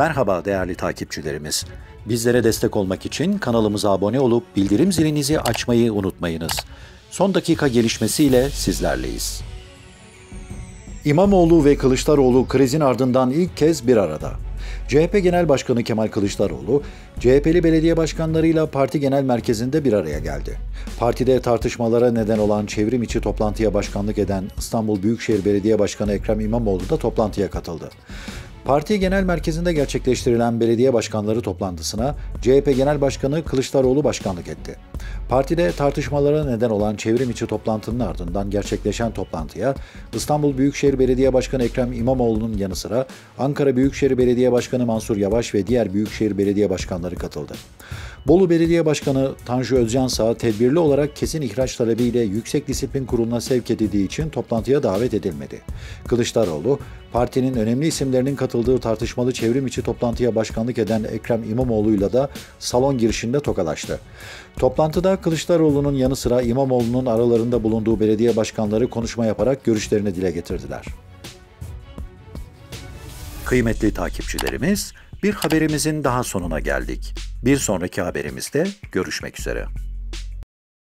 Merhaba değerli takipçilerimiz. Bizlere destek olmak için kanalımıza abone olup bildirim zilinizi açmayı unutmayınız. Son dakika gelişmesiyle sizlerleyiz. İmamoğlu ve Kılıçdaroğlu krizin ardından ilk kez bir arada. CHP Genel Başkanı Kemal Kılıçdaroğlu, CHP'li belediye başkanlarıyla parti genel merkezinde bir araya geldi. Partide tartışmalara neden olan çevrim içi toplantıya başkanlık eden İstanbul Büyükşehir Belediye Başkanı Ekrem İmamoğlu da toplantıya katıldı. Parti Genel Merkezi'nde gerçekleştirilen belediye başkanları toplantısına CHP Genel Başkanı Kılıçdaroğlu başkanlık etti. Partide tartışmalara neden olan çevrim içi toplantının ardından gerçekleşen toplantıya İstanbul Büyükşehir Belediye Başkanı Ekrem İmamoğlu'nun yanı sıra Ankara Büyükşehir Belediye Başkanı Mansur Yavaş ve diğer büyükşehir belediye başkanları katıldı. Bolu Belediye Başkanı Tanju Özcansa tedbirli olarak kesin ihraç talebiyle Yüksek Disiplin Kurulu'na sevk edildiği için toplantıya davet edilmedi. Kılıçdaroğlu, partinin önemli isimlerinin katıldığı tartışmalı çevrim içi toplantıya başkanlık eden Ekrem İmamoğlu'yla da salon girişinde tokalaştı. Toplantıda Kılıçdaroğlu'nun yanı sıra İmamoğlu'nun aralarında bulunduğu belediye başkanları konuşma yaparak görüşlerini dile getirdiler. Kıymetli takipçilerimiz, bir haberimizin daha sonuna geldik. Bir sonraki haberimizde görüşmek üzere.